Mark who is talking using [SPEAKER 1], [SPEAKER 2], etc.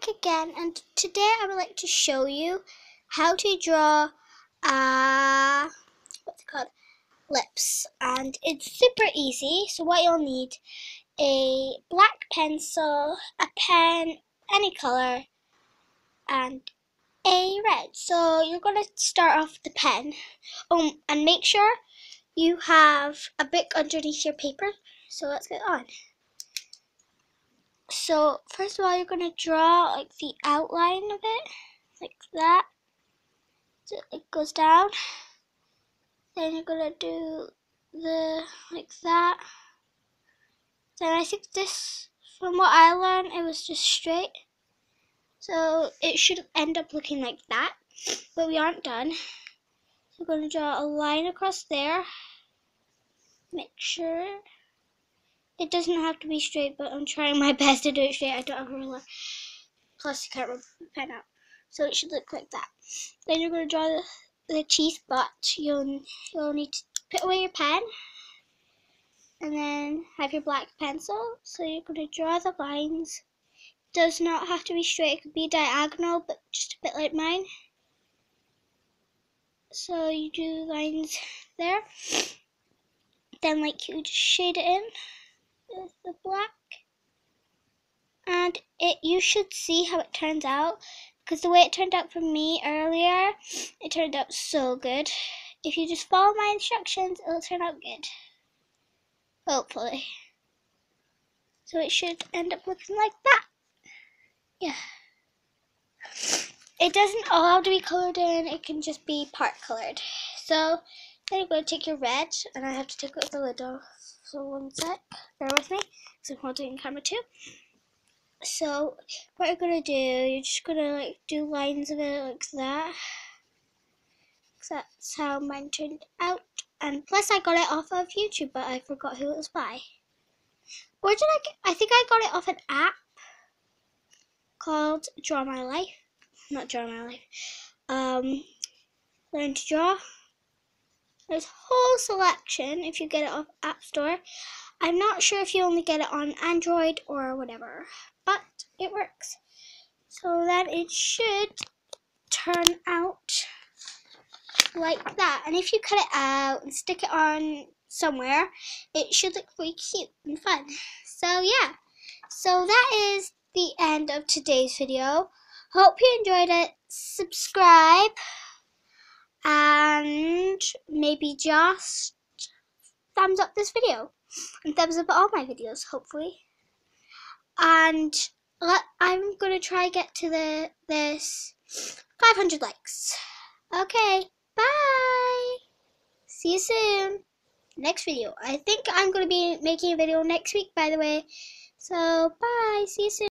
[SPEAKER 1] back again and today I would like to show you how to draw uh what's it called? Lips. And it's super easy so what you'll need a black pencil a pen any color and a red. So you're going to start off the pen. Um and make sure you have a book underneath your paper. So let's get on so first of all, you're gonna draw like the outline of it, like that. So it goes down. Then you're gonna do the like that. Then I think this, from what I learned, it was just straight. So it should end up looking like that, but we aren't done. So we're gonna draw a line across there. Make sure it doesn't have to be straight, but I'm trying my best to do it straight. I don't have a ruler. Plus, you can't rub the pen out. So it should look like that. Then you're going to draw the, the cheese, but you'll, you'll need to put away your pen. And then have your black pencil. So you're going to draw the lines. Does not have to be straight. It could be diagonal, but just a bit like mine. So you do lines there. Then like you just shade it in with the black. And it you should see how it turns out because the way it turned out for me earlier it turned out so good. If you just follow my instructions it'll turn out good. Hopefully. So it should end up looking like that. Yeah. It doesn't all have to be colored in it can just be part colored. So then you're going to take your red and I have to take it with the lid off so one sec, bear with me, because I'm holding the camera too. So what you're gonna do, you're just gonna like do lines of it like that. That's how mine turned out. And plus I got it off of YouTube, but I forgot who it was by. Where did I get, I think I got it off an app called Draw My Life. Not Draw My Life. Um, Learn to Draw. A whole selection if you get it off App Store. I'm not sure if you only get it on Android or whatever, but it works. So that it should turn out like that. And if you cut it out and stick it on somewhere, it should look really cute and fun. So yeah, so that is the end of today's video. Hope you enjoyed it. Subscribe and maybe just thumbs up this video and thumbs up all my videos hopefully. And let, I'm gonna try get to the this 500 likes. Okay bye! See you soon. Next video. I think I'm gonna be making a video next week by the way. So bye. See you soon